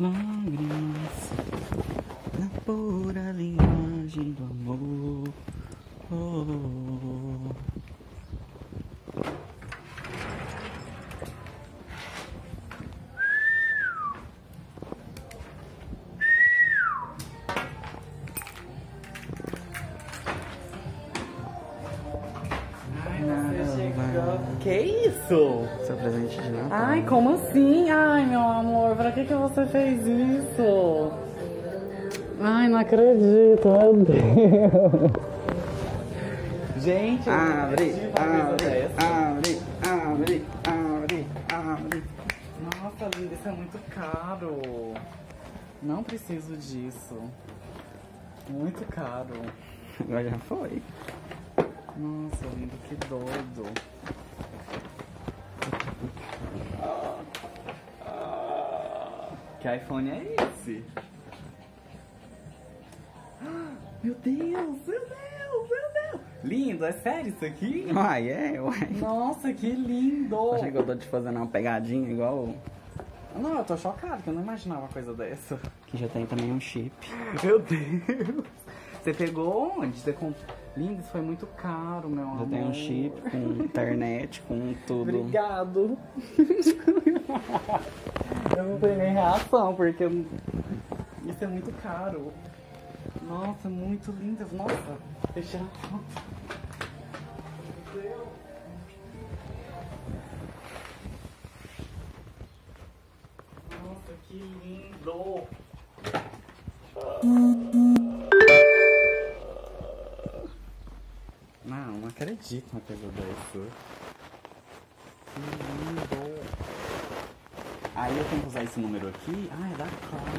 lágrimas na pura linguagem do amor. Oh. Ai, Que isso? Seu presente de Natal. Ai, como assim? Ai, meu amor, pra que, que você fez isso? Ai, não acredito, meu Deus. Gente, Abre, abre, abre, abre, abre, abre. Nossa, linda, isso é muito caro. Não preciso disso. Muito caro. Agora já foi. Nossa, lindo, que doido. Que iPhone é esse? Meu Deus, meu Deus, meu Deus. Lindo, é sério isso aqui? Uai, é, uai. Nossa, que lindo. Achei que eu tô te fazendo uma pegadinha igual Não, eu tô chocado, que eu não imaginava uma coisa dessa. que já tem também um chip. Meu Deus. Você pegou onde? Você comp... Lindo, isso foi muito caro, meu amor. tem um chip com internet, com tudo. Obrigado. eu não tenho nem reação, porque eu- isso é muito caro. Nossa, muito lindo. Nossa, deixa eu foto. Nossa, que lindo. Acredito uma coisa dessa. Que lindo. Aí eu tenho que usar esse número aqui? Ah, é da Claro.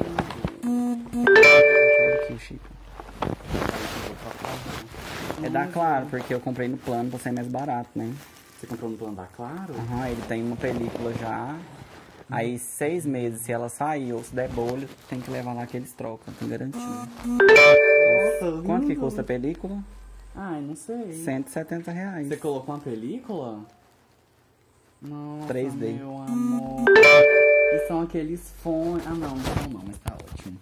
Olha aqui o chip. É da Claro, porque eu comprei no plano pra ser mais barato, né? Você comprou no plano da Claro? Aham, ele tem uma película já. Aí seis meses, se ela sair ou se der bolha, tem que levar lá que eles trocam, tem garantia. Nossa, Quanto que custa a película? Ai, não sei. 170 reais. Você colocou uma película? Nossa, 3D. meu amor. E são aqueles fones... Ah, não, não não, mas tá ótimo.